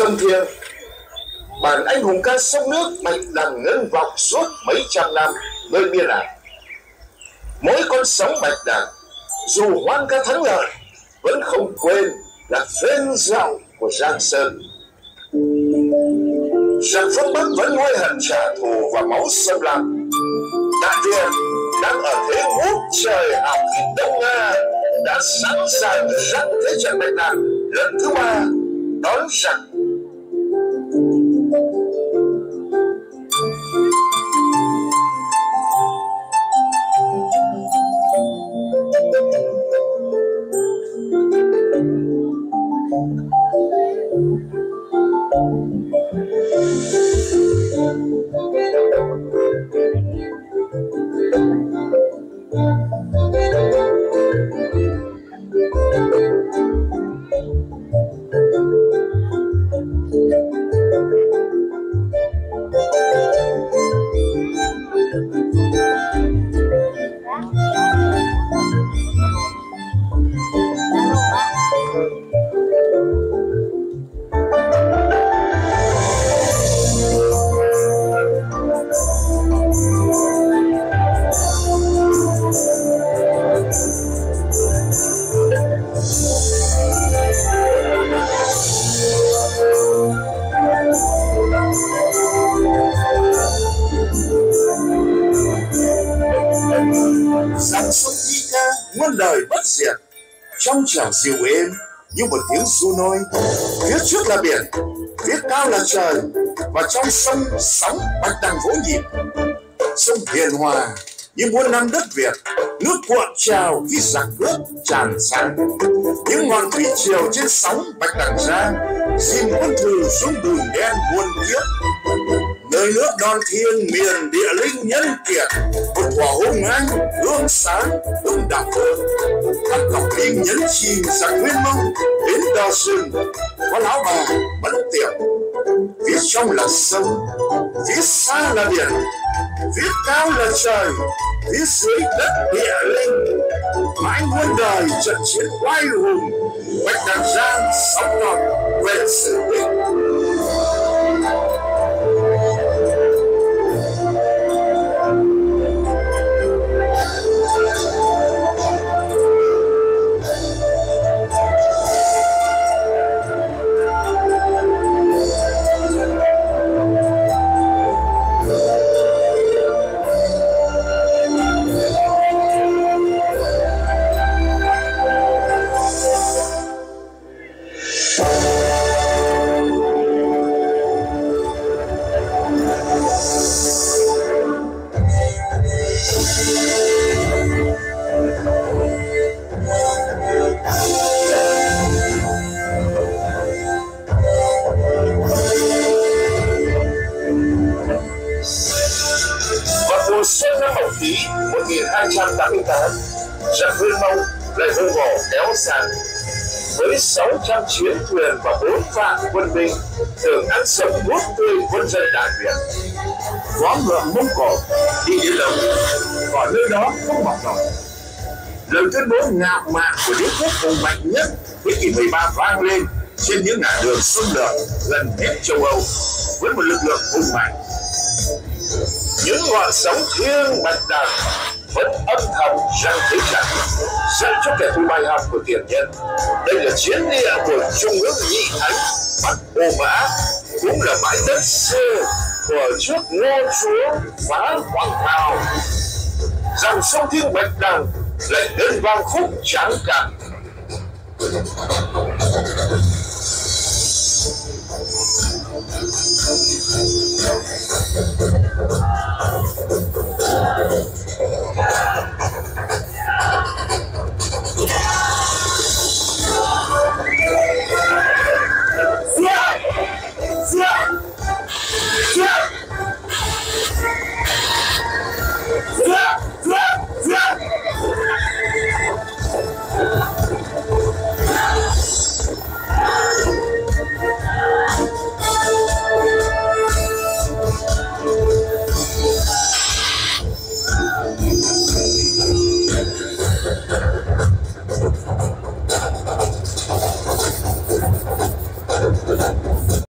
Xuân thiêng bản anh hùng ca sông nước mạnh đằng ngân vọng suốt mấy trăm năm nơi biên lạc. mỗi con sóng bạch đằng dù hoan ca thắng lợi, vẫn không quên là phên dạo của giang sơn giặc phương bắc vẫn nuôi hận trả thù và máu xâm lăng đại việt đang ở thế hút trời học đông nga đã sẵn sàng dắt thế trận bạch đằng lần thứ ba đón rằng muôn đời bất diệt. Trong trẻo dịu êm, như một tiếng ru nôi. Phía trước là biển, phía cao là trời, và trong sông sóng bạch đằng vỗ nhịp. Sông hiền hòa, như muôn năm đất việt, nước cuộn trào khi giặc cướp tràn sang. Những ngọn thủy triều trên sóng bạch đằng giang xin quân thù xuống bùn đen buôn kiếp nơi nước non thiên miền địa linh nhân kiệt. Một quả hung anh gương sáng, đông đảo hơn. Các cọc kim nhấn chìm giặc nguyên mông, đến đo sừng có lão bà bắn tiệm. Phía trong là sông, phía xa là biển. Phía cao là trời, phía dưới đất địa linh. Mãi muôn đời trận chiến oai hùng, bạch đằng giang sống còn về sự bình Vào năm Mậu Tý 1288, giặc Nguyên Mông lại vô vò kéo sang với 600 chiến thuyền và 4 vạn quân binh thường ăn sầm nuốt tươi quân dân Đại Việt. Võ ngựa Mông Cổ đi đến đâu, còn nơi đó không bọc nổi. Lời tuyên bố ngạo mạn của đế quốc hùng mạnh nhất thế kỷ 13 vang lên trên những ngã đường xâm lược gần hết châu Âu với một lực lượng hùng mạnh những ngọn sóng thiêng bạch đằng vẫn âm thầm răng thế trận, dẫn cho kẻ thù bài học của tiền nhân. Đây là chiến địa của trung ương nhị thánh bắc ô mã, cũng là bãi đất xưa của trước ngô chúa phá hoàng thảo dòng sông thiêng bạch đằng lại đơn vang khúc tráng cạn.